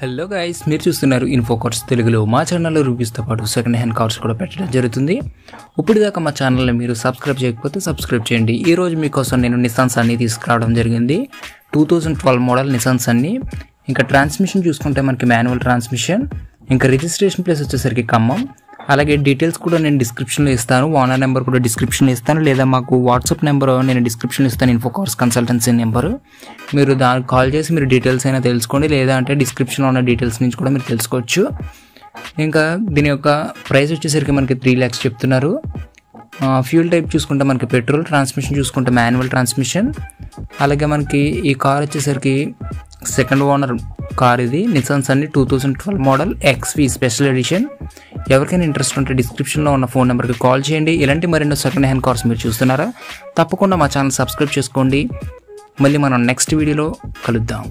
Hello guys మీరు చూస్తున్నారు info cars తెలుగులో. మా ఛానల్లో రూపీస్తో పాటు సెకండ్ హ్యాండ్ కార్స్ కూడా పెట్టడం జరుగుతుంది. ఇప్పుడు దాకా మా ఛానల్ని మీరు సబ్స్క్రైబ్ చేయకపోతే సబ్స్క్రైబ్ చేయండి. ఈ రోజు మీకోసం నేను నిసాన్స్ అన్ని తీసుకురావడం జరిగింది. Two thousand twelve model Nissans అన్ని ఇంకా ట్రాన్స్మిషన్ చూసుకుంటే మనకి మాన్యువల్ ట్రాన్స్మిషన్ ఇంకా రిజిస్ట్రేషన్ ప్లేస్ వచ్చేసరికి ఖమ్మం. అలాగే డీటెయిల్స్ కూడా నేను డిస్క్రిప్షన్లో ఇస్తాను. ఓనర్ నెంబర్ కూడా డిస్క్రిప్షన్లో ఇస్తాను. లేదా మాకు వాట్సాప్ నెంబర్ నేను డిస్క్రిప్షన్లో ఇస్తాను ఇన్ఫోకార్స్ కన్సల్టెన్సీ నెంబర్ మీరు దానికి కాల్ చేసి మీరు డీటెయిల్స్ అయినా తెలుసుకోండి. లేదా అంటే డిస్క్రిప్షన్లో ఉన్న డీటెయిల్స్ నుంచి కూడా మీరు తెలుసుకోవచ్చు. ఇంకా దీని యొక్క ప్రైస్ వచ్చేసరికి మనకి త్రీ ల్యాక్స్ చెప్తున్నారు. ఫ్యూల్ టైప్ చూసుకుంటే మనకి పెట్రోల్ ట్రాన్స్మిషన్ చూసుకుంటే మాన్యువల్ ట్రాన్స్మిషన్ అలాగే మనకి ఈ కార్ వచ్చేసరికి సెకండ్ ఓనర్ కార్ ఇది. నిసాన్స్ అన్ని two thousand twelve model XV special edition ఎవరికైనా ఇంట్రెస్ట్ ఉంటే డిస్క్రిప్షన్లో ఉన్న ఫోన్ నెంబర్కి కాల్ చేయండి. ఇలాంటి మరెన్నో సెకండ్ హ్యాండ్ కార్స్ మీరు చూస్తున్నారా? తప్పకుండా మా ఛానల్ సబ్స్క్రైబ్ చేసుకోండి. మళ్ళీ మనం నెక్స్ట్ వీడియోలో కలుద్దాం.